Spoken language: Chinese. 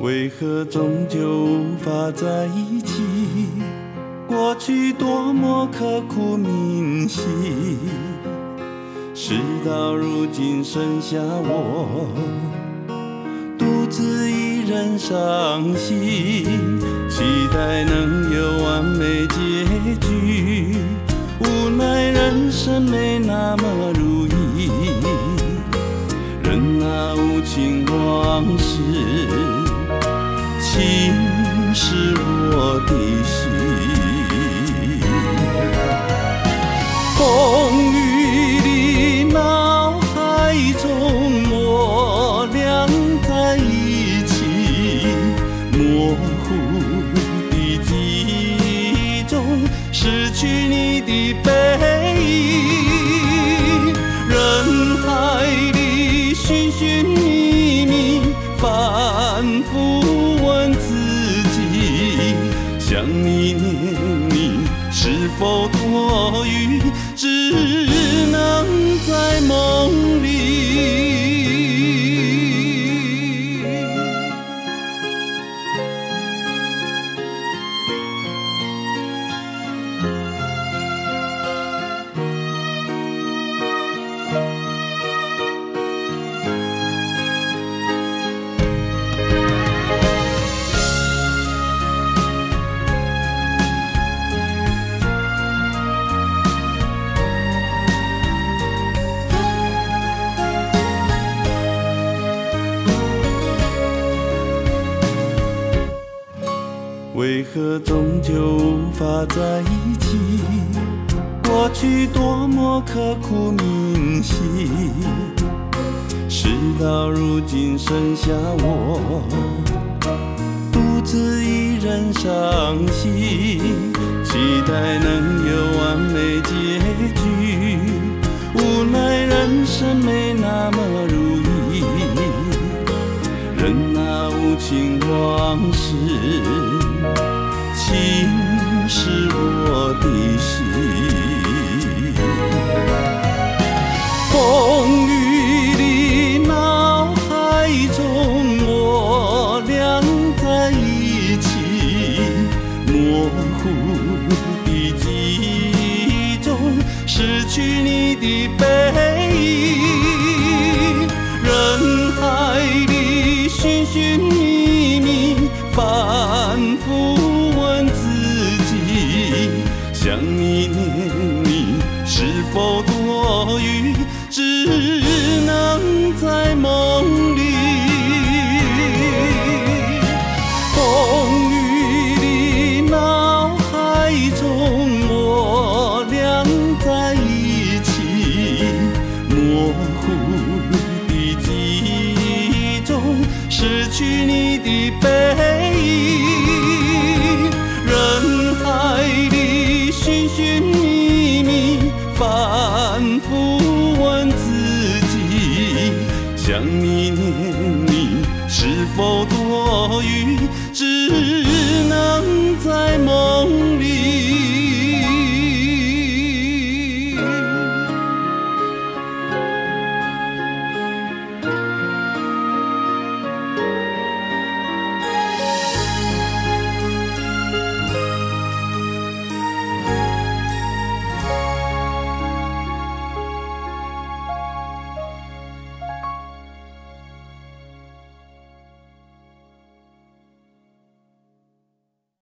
为何终究无法在一起？过去多么刻骨铭心，事到如今剩下我独自一人伤心，期待能有完美结局，无奈人生没那么如意，任那无情往事。心是我的心。否多余？为何终究无法在一起？过去多么刻骨铭心，事到如今剩下我独自一人伤心，期待能有完美结局，无奈人生没那么如意，任那无情往事。是我的心，风雨里脑海中我俩在一起，模糊的记忆中失去你的背影，人海里寻寻觅觅，反复。想你念你，是否多余？只能在梦里。风雨里脑海中我俩在一起，模糊的记忆中失去你的背影，是否多余？只。